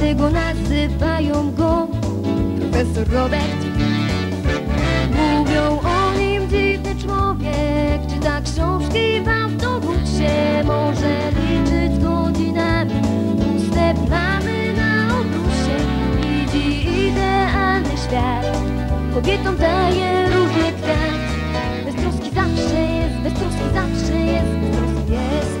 Dlatego nazywają go Profesor Robert. Mówią o nim dziwny człowiek Czyta książki w autobusie Może liczyć godzinami. Puste plamy na obrusie Widzi idealny świat. Kobietom daje różny kwiat. Beztroski zawsze jest, beztroski zawsze jest Beztroski jest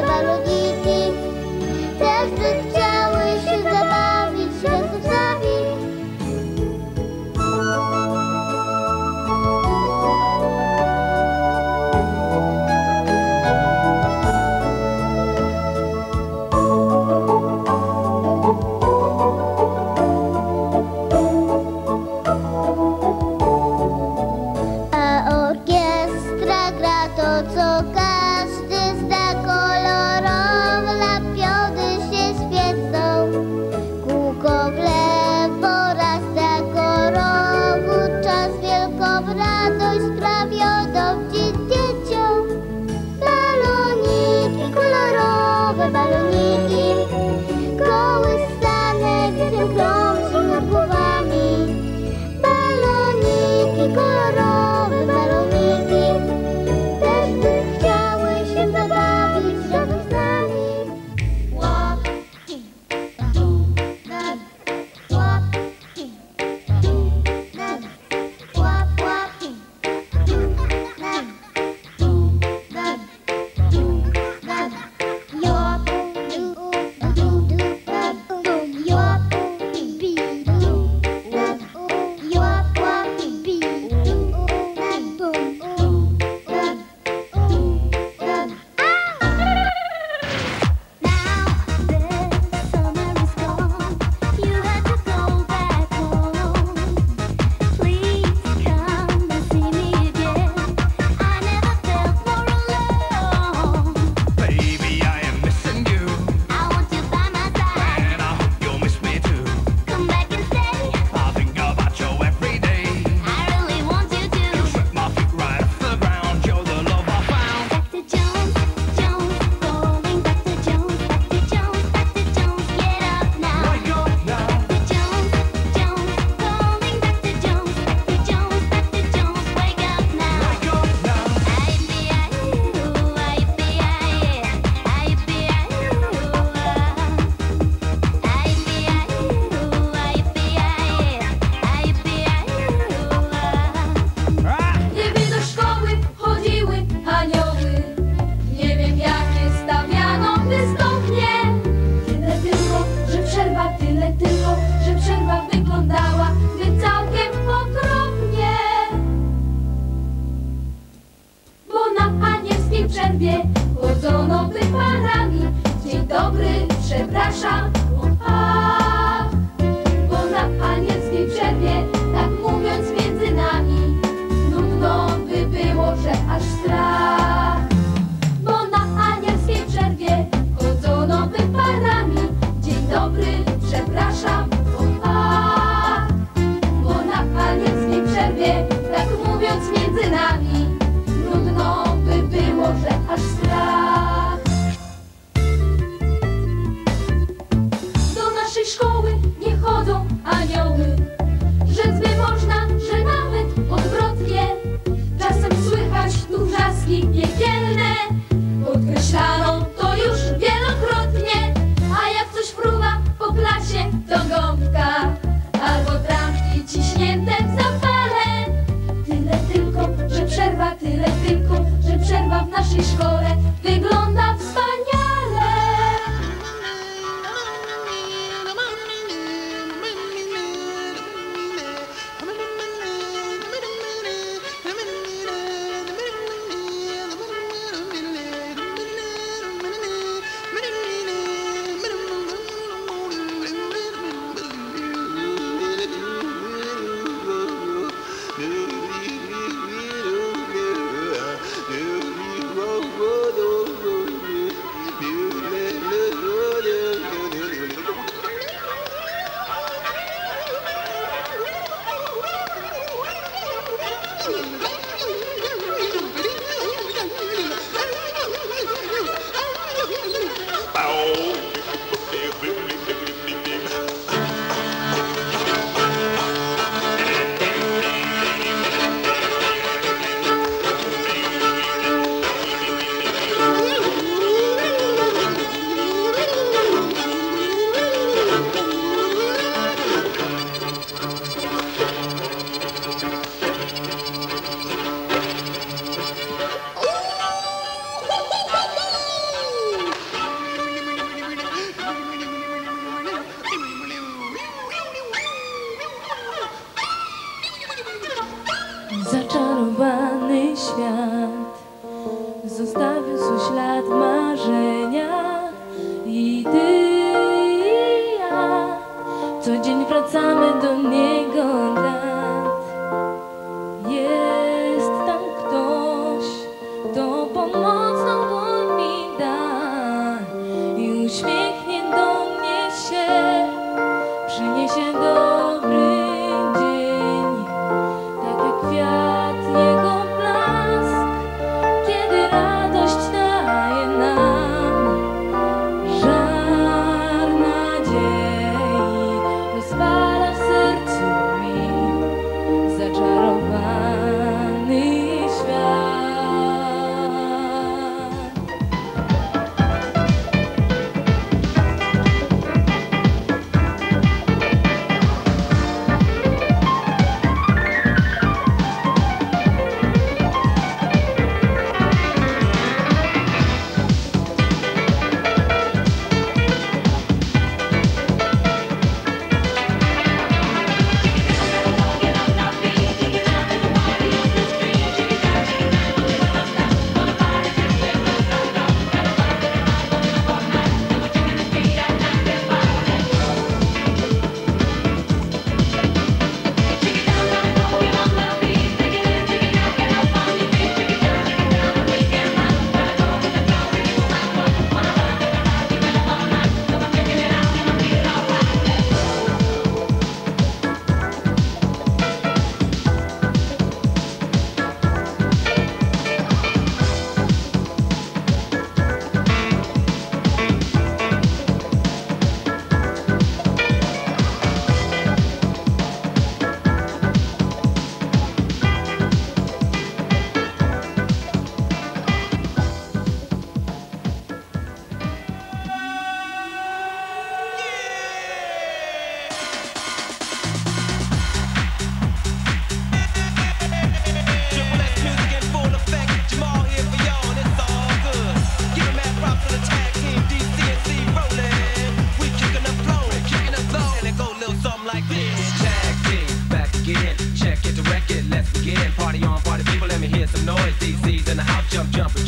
拜拜喽。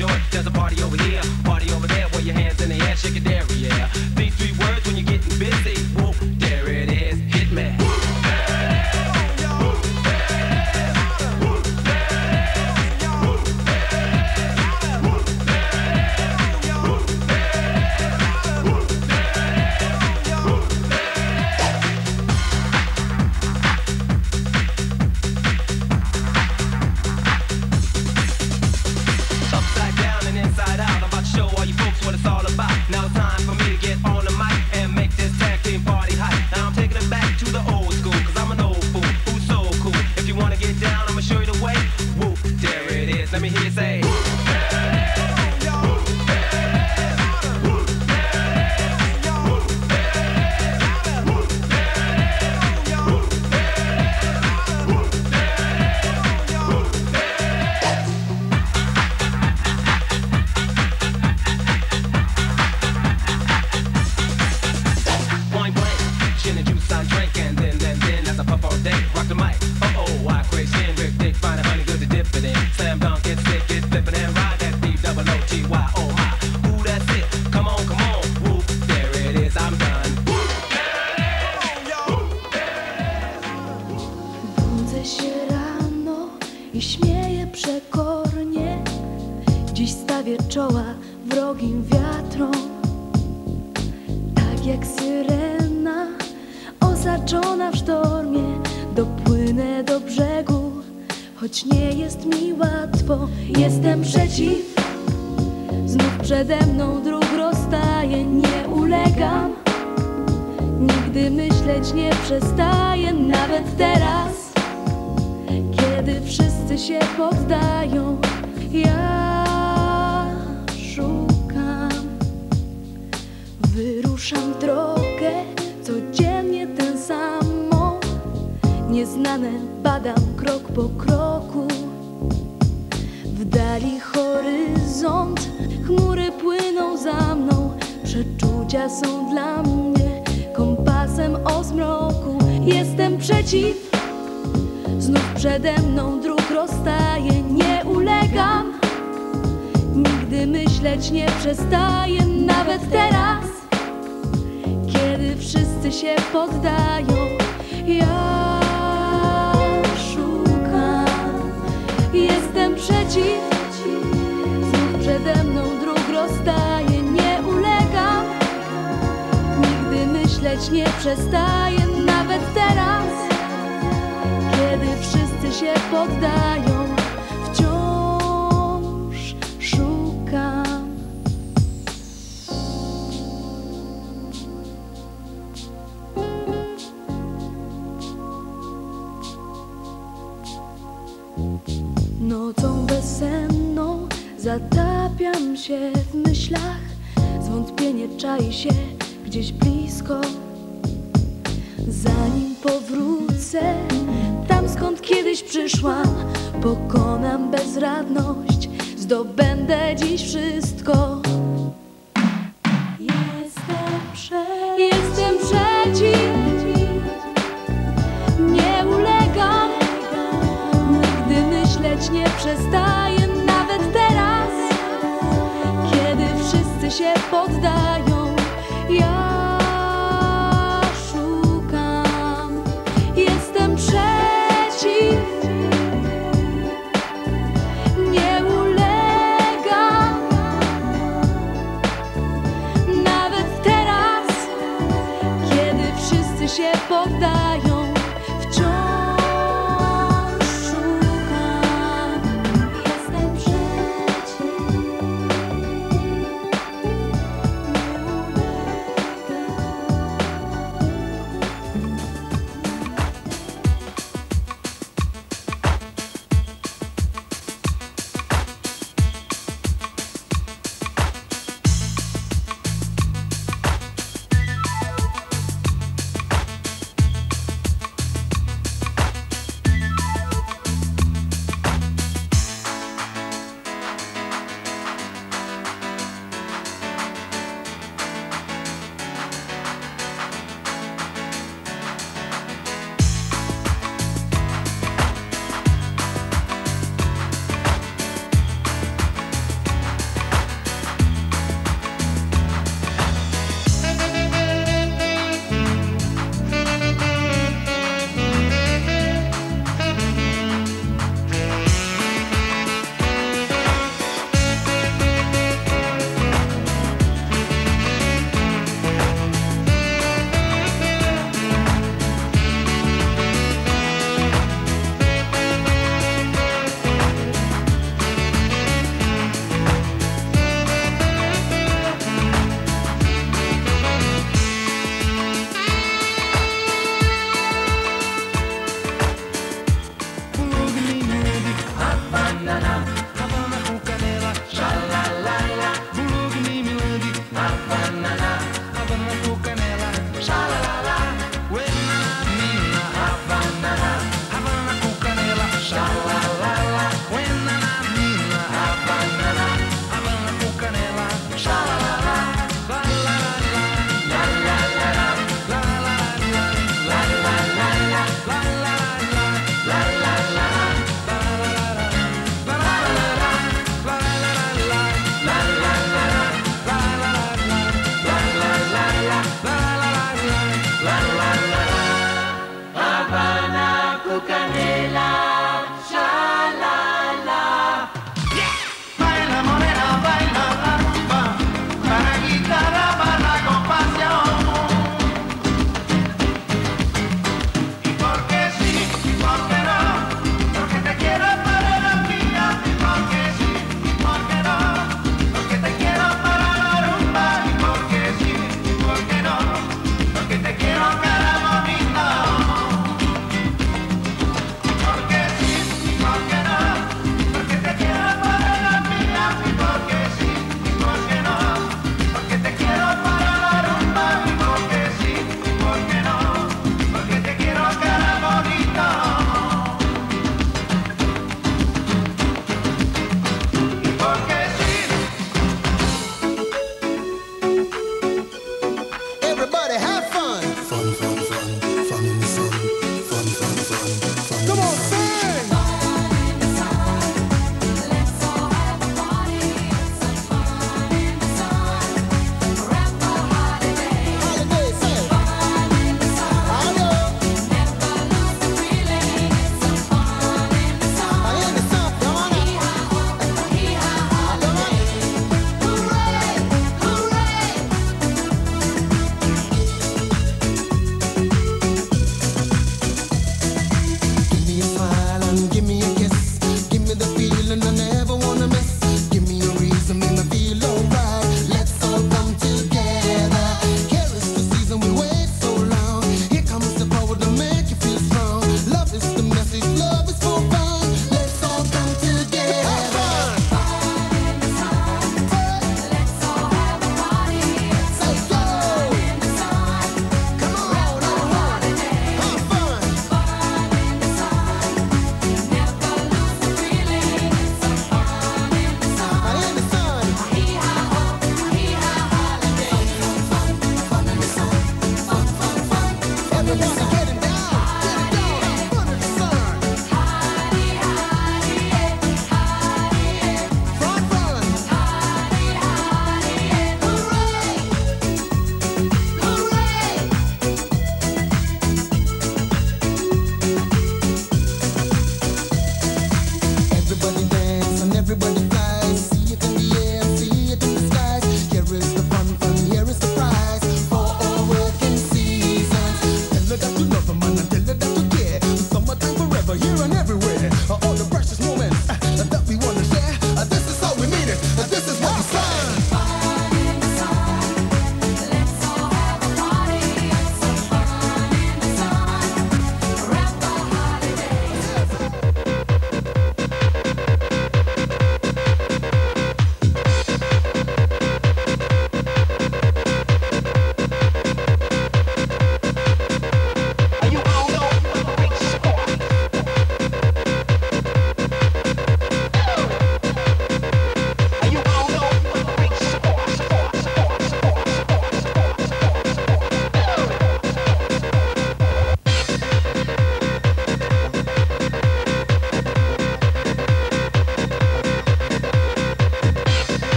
joy. Wiatrom. Tak jak syrena osaczona w sztormie, dopłynę do brzegu, choć nie jest mi łatwo. Jestem przeciw, znów przede mną dróg rozstaje, nie ulegam. Nigdy myśleć nie przestaję, nawet teraz, kiedy wszyscy się poddają. Ja wyruszam drogę, codziennie tę samą. Nieznane badam krok po kroku. W dali horyzont, chmury płyną za mną. Przeczucia są dla mnie kompasem o zmroku. Jestem przeciw, znów przede mną dróg rozstaje. Nie ulegam, nigdy myśleć nie przestaję, nawet teraz, wszyscy się poddają. Ja szukam, jestem przeciw. Znów przede mną dróg rozstaje, nie ulegam. Nigdy myśleć nie przestaję, nawet teraz, kiedy wszyscy się poddają. Zatapiam się w myślach. Zwątpienie czai się gdzieś blisko. Zanim powrócę tam skąd kiedyś przyszłam, pokonam bezradność, zdobędę dziś wszystko. Jestem, prze... Jestem przeciw, nie ulegam. Nigdy myśleć nie przestaję,